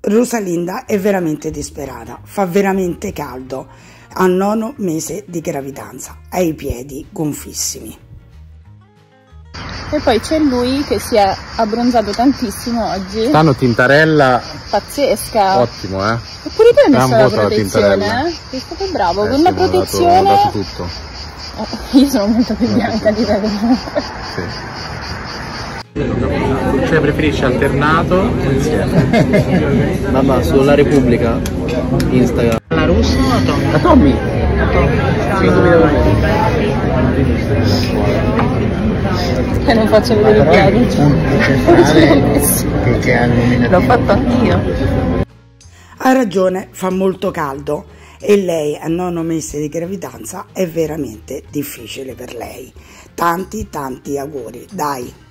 Rosalinda è veramente disperata, fa veramente caldo, al nono mese di gravidanza, ha i piedi gonfissimi. E poi c'è lui che si è abbronzato tantissimo oggi. Stanno tintarella. Pazzesca. Ottimo, eh. Eppure tu hai messo la protezione, eh? Sei stato bravo, Eh, con sì, la dato- protezione. hanno dato tutto. Eh, Io sono molto più bianca di te. Sì. Cioè preferisci alternato o insieme? Mamma, sulla Repubblica, Instagram. La russa o la Tommy? La Tommy! E non faccio vedere i piedi. L'ho fatto anch'io. Ha ragione, fa molto caldo e lei a nono mese di gravidanza è veramente difficile per lei. Tanti tanti auguri, dai!